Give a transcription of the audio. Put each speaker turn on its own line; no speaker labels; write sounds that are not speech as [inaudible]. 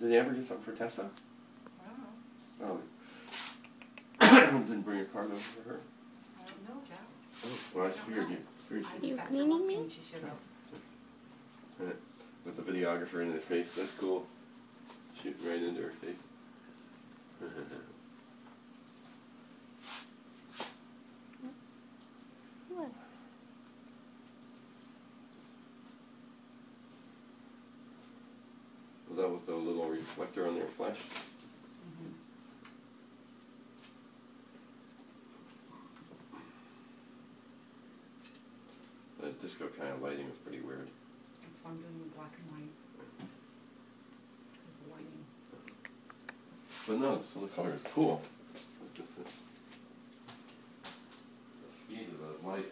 Did they ever get something for Tessa?
I don't know.
Oh. [coughs] Didn't bring a card over for her.
I don't know, Jack.
Oh, well, I figured you. Figured
I
you.
just
You cleaning me?
She should have.
With the videographer in his face. That's cool. that with a little reflector on their flesh?
Mm -hmm.
The disco kind of lighting was pretty weird.
That's why I'm doing the black and white. The lighting.
But no, so the color is cool. Speed of the light.